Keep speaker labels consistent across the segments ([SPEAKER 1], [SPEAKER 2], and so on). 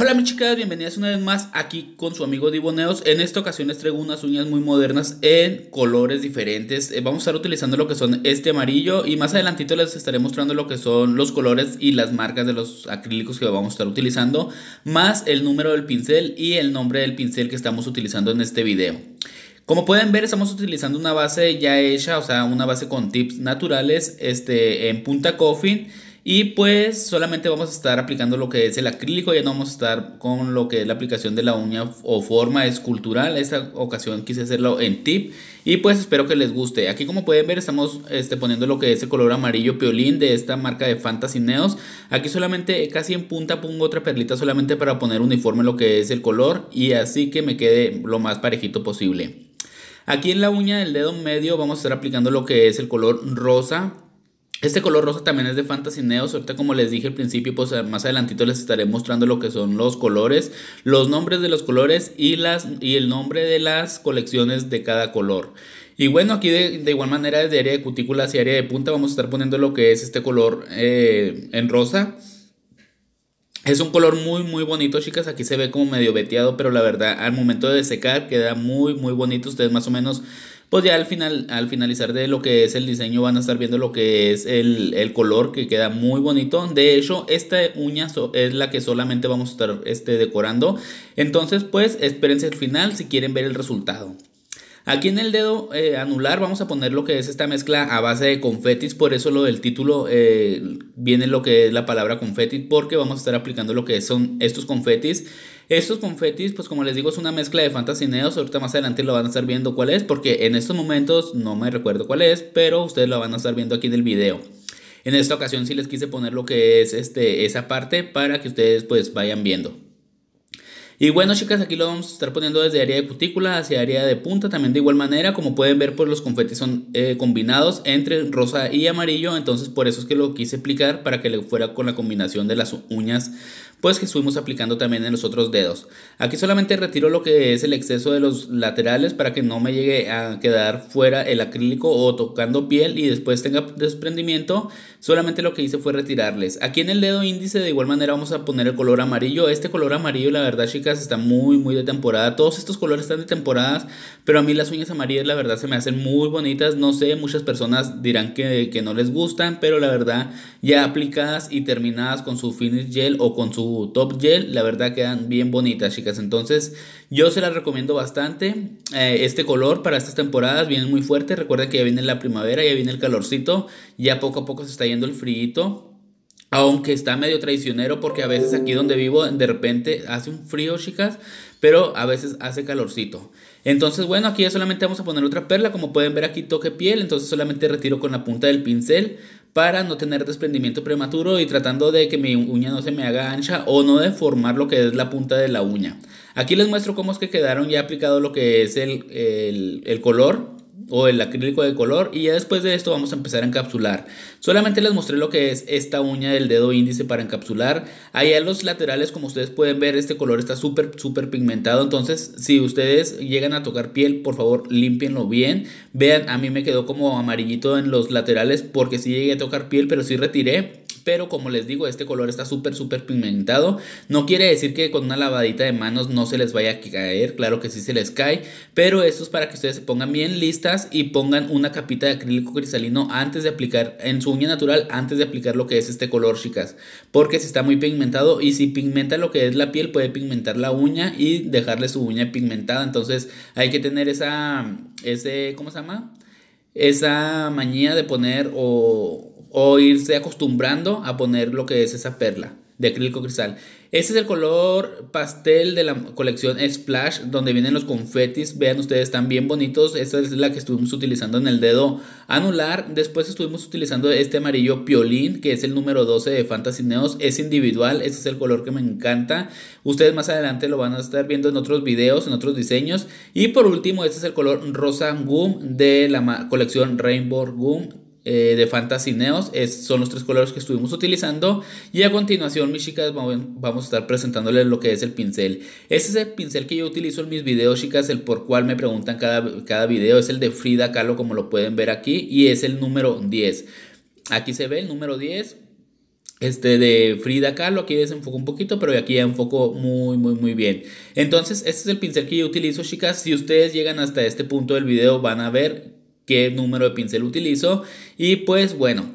[SPEAKER 1] Hola mis chicas, bienvenidas una vez más aquí con su amigo Diboneos. En esta ocasión les traigo unas uñas muy modernas en colores diferentes. Eh, vamos a estar utilizando lo que son este amarillo y más adelantito les estaré mostrando lo que son los colores y las marcas de los acrílicos que vamos a estar utilizando, más el número del pincel y el nombre del pincel que estamos utilizando en este video. Como pueden ver, estamos utilizando una base ya hecha, o sea, una base con tips naturales este, en punta coffin y pues solamente vamos a estar aplicando lo que es el acrílico, ya no vamos a estar con lo que es la aplicación de la uña o forma escultural. Esta ocasión quise hacerlo en tip y pues espero que les guste. Aquí como pueden ver estamos este, poniendo lo que es el color amarillo piolín de esta marca de Fantasy Neos. Aquí solamente casi en punta pongo otra perlita solamente para poner uniforme lo que es el color y así que me quede lo más parejito posible. Aquí en la uña del dedo medio vamos a estar aplicando lo que es el color rosa este color rosa también es de Fantasy Neos. Ahorita, como les dije al principio, pues más adelantito les estaré mostrando lo que son los colores, los nombres de los colores y, las, y el nombre de las colecciones de cada color. Y bueno, aquí de, igual manera desde área de cutículas y área de punta vamos a estar poniendo lo que es este color eh, en rosa. Es un color muy muy bonito chicas, aquí se ve como medio veteado, pero la verdad al momento de secar queda muy muy bonito. Ustedes más o menos pues ya al final, al finalizar de lo que es el diseño van a estar viendo lo que es el, color que queda muy bonito. De hecho, esta uña es la que solamente vamos a estar este, decorando. Entonces, pues espérense al final si quieren ver el resultado. Aquí en el dedo eh, anular vamos a poner lo que es esta mezcla a base de confetis, por eso lo del título eh, viene lo que es la palabra confetis, porque vamos a estar aplicando lo que son estos confetis estos confetis, pues como les digo, es una mezcla de Fantasy Neos. Ahorita más adelante lo van a estar viendo cuál es, porque en estos momentos no me recuerdo cuál es, pero ustedes lo van a estar viendo aquí en el video. En esta ocasión sí les quise poner lo que es este, esa parte para que ustedes pues vayan viendo. Y bueno chicas, aquí lo vamos a estar poniendo desde área de cutícula hacia área de punta, también de igual manera, como pueden ver pues los confetis son eh, combinados entre rosa y amarillo, entonces por eso es que lo quise explicar para que le fuera con la combinación de las uñas pues que estuvimos aplicando también en los otros dedos. Aquí solamente retiro lo que es el exceso de los laterales para que no me llegue a quedar fuera el acrílico o tocando piel y después tenga desprendimiento. Solamente lo que hice fue retirarles. Aquí en el dedo índice de igual manera vamos a poner el color amarillo. Este color amarillo la verdad chicas está muy muy de temporada. Todos estos colores están de temporadas, pero a mí las uñas amarillas la verdad se me hacen muy bonitas. No sé, muchas personas dirán que, que no les gustan, pero la verdad ya aplicadas y terminadas con su finish gel o con su top gel, la verdad quedan bien bonitas, chicas. Entonces, yo se las recomiendo bastante. Eh, este color para estas temporadas viene muy fuerte. Recuerden que ya viene la primavera, ya viene el calorcito, ya poco a poco se está yendo el frío. Aunque está medio traicionero porque a veces aquí donde vivo de repente hace un frío, chicas, pero a veces hace calorcito. Entonces, bueno, aquí ya solamente vamos a poner otra perla, como pueden ver aquí toque piel, entonces solamente retiro con la punta del pincel para no tener desprendimiento prematuro y tratando de que mi uña no se me haga ancha o no deformar lo que es la punta de la uña. Aquí les muestro cómo es que quedaron ya aplicado lo que es el, el color o el acrílico de color y ya después de esto vamos a empezar a encapsular. Solamente les mostré lo que es esta uña del dedo índice para encapsular. Ahí en los laterales como ustedes pueden ver este color está súper súper pigmentado. Entonces si ustedes llegan a tocar piel por favor limpienlo bien. Vean a mí me quedó como amarillito en los laterales porque si llegué a tocar piel pero sí retiré pero como les digo, este color está súper, súper pigmentado. No quiere decir que con una lavadita de manos no se les vaya a caer, claro que sí se les cae, pero esto es para que ustedes se pongan bien listas y pongan una capita de acrílico cristalino antes de aplicar en su uña natural, antes de aplicar lo que es este color, chicas, porque si está muy pigmentado y si pigmenta lo que es la piel, puede pigmentar la uña y dejarle su uña pigmentada, entonces hay que tener esa, ese, ¿cómo se llama? Esa manía de poner o o irse acostumbrando a poner lo que es esa perla de acrílico cristal. Este es el color pastel de la colección Splash, donde vienen los confetis. Vean ustedes, están bien bonitos. Esta es la que estuvimos utilizando en el dedo anular. Después estuvimos utilizando este amarillo piolín, que es el número 12 de Fantasy Neos. Es individual, este es el color que me encanta. Ustedes más adelante lo van a estar viendo en otros videos, en otros diseños. Y por último, este es el color rosa Goom de la colección Rainbow Goom eh, de Fantasy Neos. Son los tres colores que estuvimos utilizando. Y a continuación, mis chicas, vamos a estar presentándoles lo que es el pincel. Este es el pincel que yo utilizo en mis videos, chicas, el por cual me preguntan cada, cada video. Es el de Frida Kahlo, como lo pueden ver aquí. Y es el número 10. Aquí se ve el número 10 este de Frida Kahlo, aquí desenfoco un poquito, pero aquí ya enfoco muy, muy, muy bien. Entonces, este es el pincel que yo utilizo, chicas. Si ustedes llegan hasta este punto del video, van a ver qué número de pincel utilizo. Y pues bueno,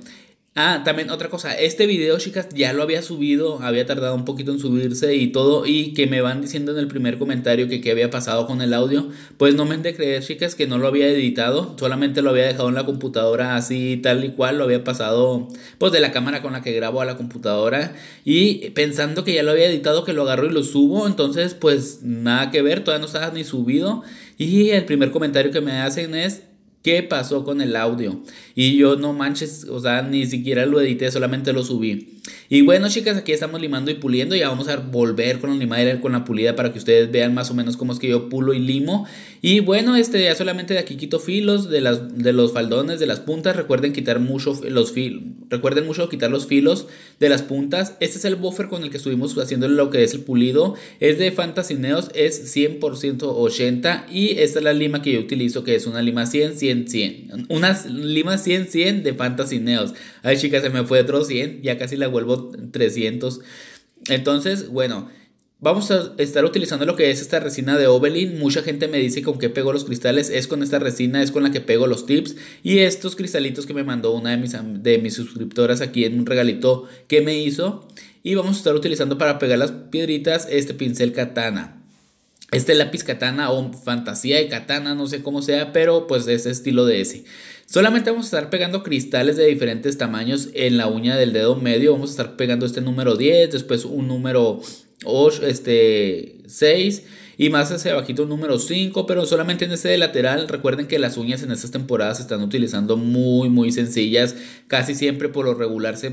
[SPEAKER 1] Ah, también otra cosa, este video, chicas, ya lo había subido, había tardado un poquito en subirse y todo, y que me van diciendo en el primer comentario que qué había pasado con el audio, pues no me han de creer, chicas, que no lo había editado, solamente lo había dejado en la computadora así, tal y cual, lo había pasado, pues de la cámara con la que grabo a la computadora, y pensando que ya lo había editado, que lo agarro y lo subo, entonces, pues nada que ver, todavía no estaba ni subido, y el primer comentario que me hacen es, ¿Qué pasó con el audio? Y yo no manches, o sea, ni siquiera lo edité, solamente lo subí. Y bueno, chicas, aquí estamos limando y puliendo. Ya vamos a volver con la limadera con la pulida para que ustedes vean más o menos cómo es que yo pulo y limo. Y bueno, este ya solamente de aquí quito filos de, las, de los faldones, de las puntas. Recuerden quitar mucho los filos. Recuerden mucho quitar los filos de las puntas. Este es el buffer con el que estuvimos haciendo lo que es el pulido. Es de Fantasy Neos, es 100% 80. Y esta es la lima que yo utilizo, que es una lima 100, 100, 100. Una lima 100, 100 de Fantasy Neos. Ay, chicas, se me fue otro 100. Ya casi la vuelvo 300. Entonces, bueno, vamos a estar utilizando lo que es esta resina de Obelin. Mucha gente me dice con qué pego los cristales. Es con esta resina, es con la que pego los tips. Y estos cristalitos que me mandó una de mis, de mis suscriptoras aquí en un regalito que me hizo. Y vamos a estar utilizando para pegar las piedritas este pincel katana. Este lápiz katana o fantasía de katana, no sé cómo sea, pero pues es estilo de ese. Solamente vamos a estar pegando cristales de diferentes tamaños en la uña del dedo medio. Vamos a estar pegando este número 10, después un número 8, este 6 y más hacia abajito un número 5, pero solamente en este de lateral. Recuerden que las uñas en estas temporadas se están utilizando muy muy sencillas. Casi siempre por lo regular se,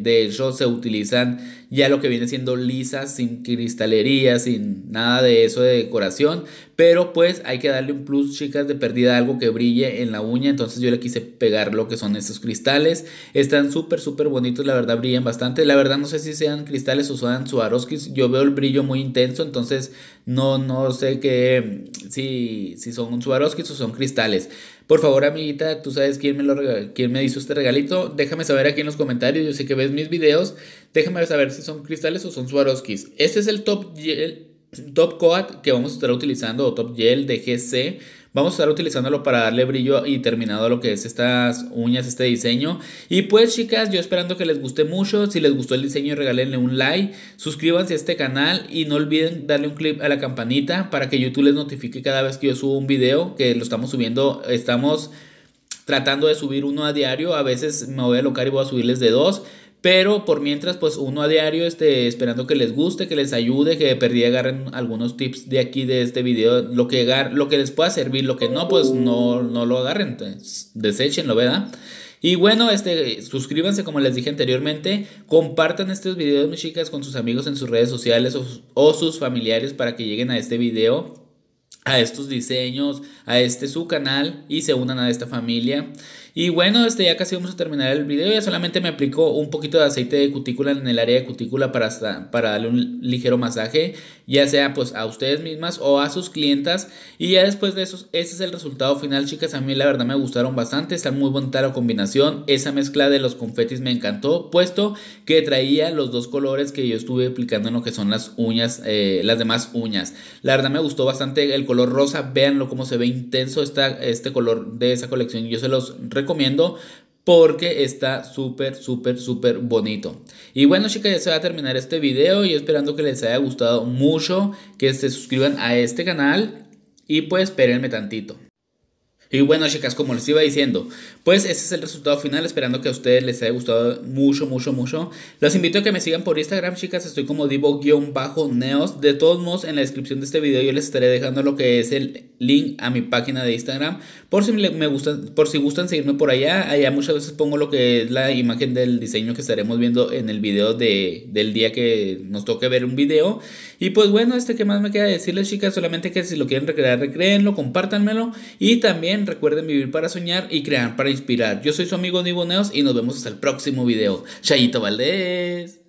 [SPEAKER 1] de hecho se utilizan ya lo que viene siendo lisas, sin cristalería, sin nada de eso de decoración. Pero pues hay que darle un plus, chicas, de perdida algo que brille en la uña. Entonces yo le quise pegar lo que son estos cristales. Están súper, súper bonitos, la verdad brillan bastante. La verdad no sé si sean cristales o sean Swarovskis. Yo veo el brillo muy intenso, entonces no, no sé qué, si, si son Swarovskis o son cristales. Por favor, amiguita, tú sabes quién me, lo quién me hizo este regalito. Déjame saber aquí en los comentarios. Yo sé que ves mis videos. Déjame saber si son cristales o son Swarovskis. Este es el top gel, top coat que vamos a estar utilizando, o top gel de GC. Vamos a estar utilizándolo para darle brillo y terminado a lo que es estas uñas, este diseño. Y pues chicas, yo esperando que les guste mucho. Si les gustó el diseño, regálenle un like. Suscríbanse a este canal y no olviden darle un clip a la campanita para que YouTube les notifique cada vez que yo subo un video. Que lo estamos subiendo, estamos tratando de subir uno a diario. A veces me voy a alocar y voy a subirles de dos. Pero por mientras, pues uno a diario, este, esperando que les guste, que les ayude, que de agarren algunos tips de aquí de este video, lo que, lo que les pueda servir, lo que no, pues no, no lo agarren, entonces, deséchenlo, ¿verdad? Y bueno, este, suscríbanse como les dije anteriormente, compartan estos videos, mis chicas, con sus amigos en sus redes sociales o sus familiares para que lleguen a este video a estos diseños, a este su canal y se unan a esta familia. Y bueno, este ya casi vamos a terminar el video. Ya solamente me aplico un poquito de aceite de cutícula en el área de cutícula para, para darle un ligero masaje, ya sea pues a ustedes mismas o a sus clientas. Y ya después de eso, ese es el resultado final, chicas. A mí la verdad me gustaron bastante. Está muy bonita la combinación. Esa mezcla de los confetis me encantó, puesto que traía los dos colores que yo estuve aplicando en lo que son las uñas, eh, las demás uñas. La verdad me gustó bastante el color rosa. Véanlo cómo se ve intenso este color de esa colección. Yo se los recomiendo porque está súper, súper, súper bonito. Y bueno chicas, ya se va a terminar este video y esperando que les haya gustado mucho, que se suscriban a este canal y pues espérenme tantito. Y bueno, chicas, como les iba diciendo, pues ese es el resultado final, esperando que a ustedes les haya gustado mucho, mucho, mucho. Los invito a que me sigan por Instagram, chicas, estoy como divo-neos. De todos modos, en la descripción de este video yo les estaré dejando lo que es el link a mi página de Instagram, por si me gustan, por si gustan seguirme por allá. Allá muchas veces pongo lo que es la imagen del diseño que estaremos viendo en el video de, del día que nos toque ver un video. Y pues bueno, este que más me queda decirles, chicas, solamente que si lo quieren recrear, recreenlo, compártanmelo y también recuerden vivir para soñar y crear para inspirar. Yo soy su amigo Niboneos y nos vemos hasta el próximo video. Chayito Valdés.